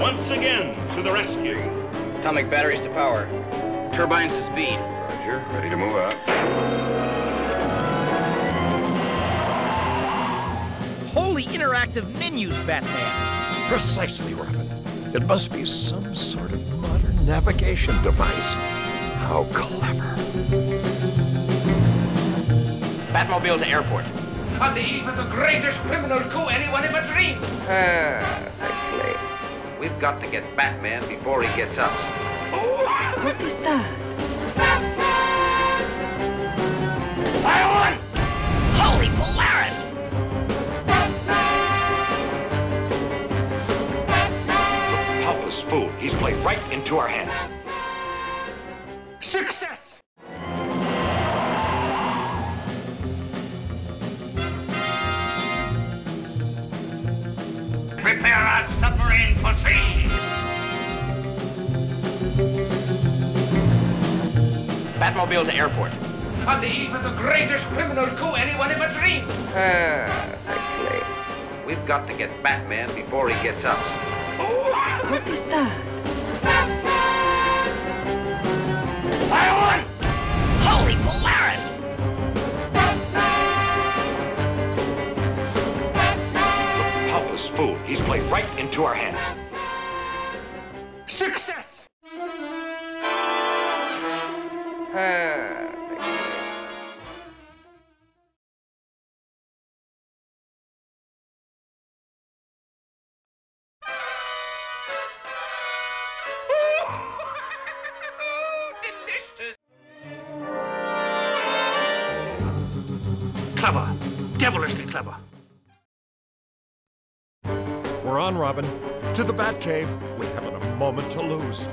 once again to the rescue. Atomic batteries to power. Turbines to speed. Roger. Ready to move out. Holy interactive menus, Batman. Precisely, Robin. It must be some sort of modern navigation device. How clever. Batmobile to airport. On the eve of the greatest criminal coup anyone ever dreamed. Perfectly. We've got to get Batman before he gets us. What is that? Fire one! Holy Polaris! Helpless fool. He's played right into our hands. Success! Prepare our submarine for sea! Batmobile to airport. On the eve of the greatest criminal coup anyone ever dreamed. Ah, Perfectly. We've got to get Batman before he gets us. What is that? Fool. He's played right into our hands. Success! Perfectly. Clever. Devilishly clever. We're on, Robin. To the Batcave. We haven't a moment to lose.